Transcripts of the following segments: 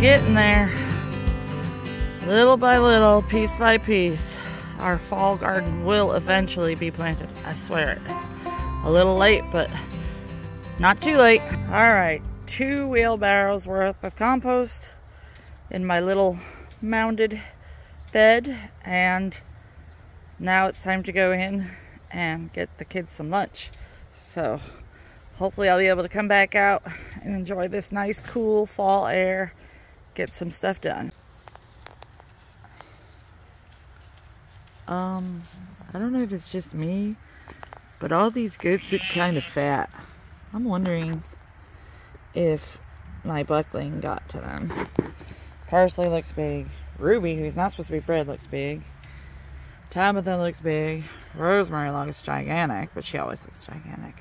getting there. Little by little, piece by piece, our fall garden will eventually be planted. I swear it. A little late, but not too late. All right, two wheelbarrows worth of compost in my little mounded bed. And now it's time to go in and get the kids some lunch. So hopefully I'll be able to come back out and enjoy this nice cool fall air, get some stuff done. Um, I don't know if it's just me, but all these goats look kind of fat. I'm wondering if my buckling got to them. Parsley looks big. Ruby, who's not supposed to be bred, looks big. Tabitha looks big. Rosemary looks gigantic, but she always looks gigantic.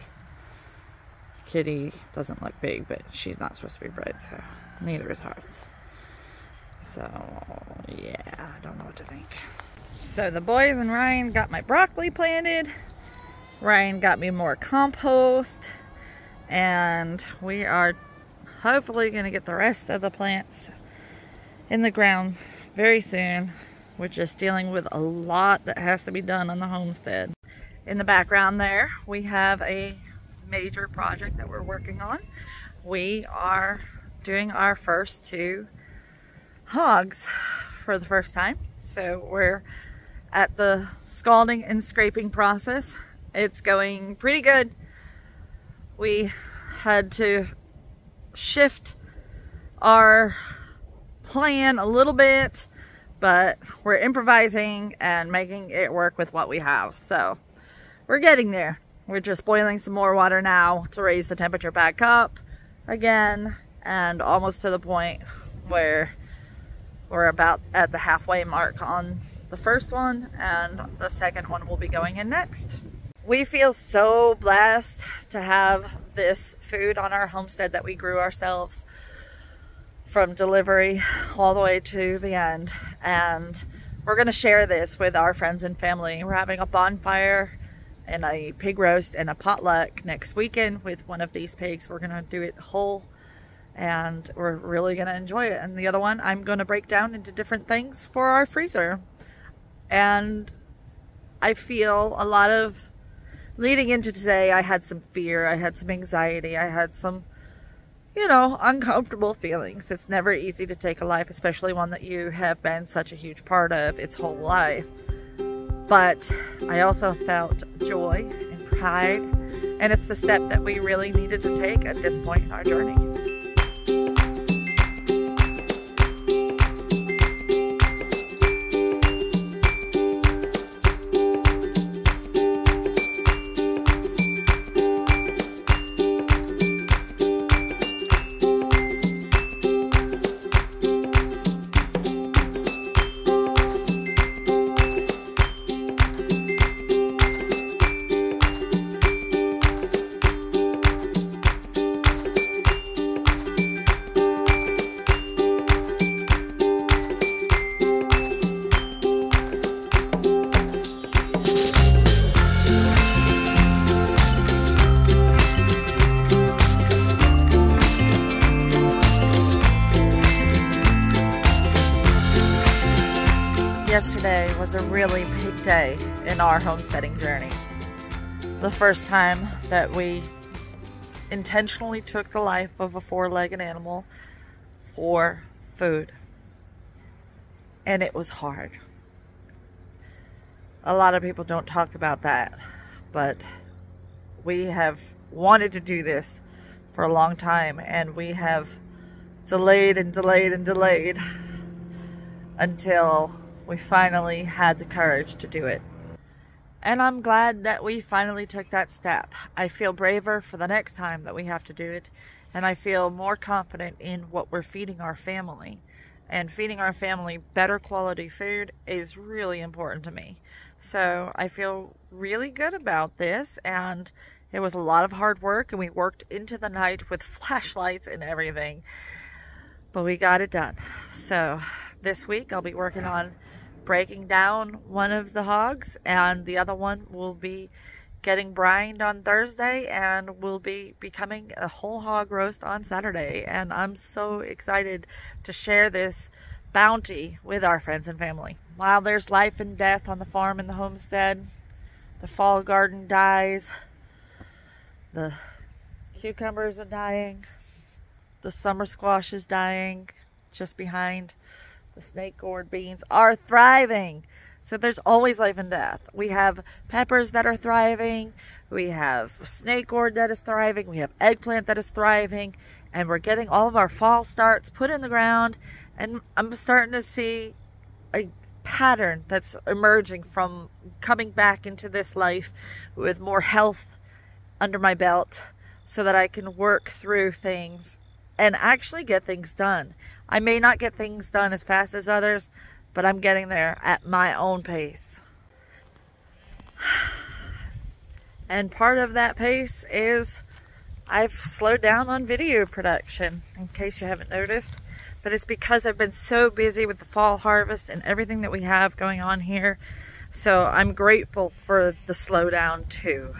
Kitty doesn't look big, but she's not supposed to be bred, so neither is Hearts. So, yeah, I don't know what to think. So the boys and Ryan got my broccoli planted. Ryan got me more compost. And we are hopefully going to get the rest of the plants in the ground very soon. We're just dealing with a lot that has to be done on the homestead. In the background there, we have a major project that we're working on. We are doing our first two hogs for the first time. So we're at the scalding and scraping process. It's going pretty good. We had to shift our plan a little bit, but we're improvising and making it work with what we have. So we're getting there. We're just boiling some more water now to raise the temperature back up again and almost to the point where we're about at the halfway mark on the first one and the second one will be going in next. We feel so blessed to have this food on our homestead that we grew ourselves from delivery all the way to the end. And we're going to share this with our friends and family. We're having a bonfire and a pig roast and a potluck next weekend with one of these pigs. We're going to do it whole and we're really going to enjoy it. And the other one I'm going to break down into different things for our freezer. And I feel a lot of, leading into today, I had some fear, I had some anxiety, I had some, you know, uncomfortable feelings. It's never easy to take a life, especially one that you have been such a huge part of its whole life. But I also felt joy and pride, and it's the step that we really needed to take at this point in our journey. Yesterday was a really big day in our homesteading journey. The first time that we intentionally took the life of a four-legged animal for food. And it was hard. A lot of people don't talk about that, but we have wanted to do this for a long time and we have delayed and delayed and delayed until we finally had the courage to do it. And I'm glad that we finally took that step. I feel braver for the next time that we have to do it, and I feel more confident in what we're feeding our family. And feeding our family better quality food is really important to me. So I feel really good about this, and it was a lot of hard work, and we worked into the night with flashlights and everything. But we got it done. So this week I'll be working on breaking down one of the hogs and the other one will be getting brined on Thursday and will be becoming a whole hog roast on Saturday. And I'm so excited to share this bounty with our friends and family. While there's life and death on the farm and the homestead, the fall garden dies, the cucumbers are dying, the summer squash is dying just behind, the snake gourd beans are thriving. So there's always life and death. We have peppers that are thriving. We have snake gourd that is thriving. We have eggplant that is thriving. And we're getting all of our fall starts put in the ground. And I'm starting to see a pattern that's emerging from coming back into this life with more health under my belt so that I can work through things and actually get things done. I may not get things done as fast as others, but I'm getting there at my own pace. And part of that pace is I've slowed down on video production, in case you haven't noticed. But it's because I've been so busy with the fall harvest and everything that we have going on here. So I'm grateful for the slowdown too.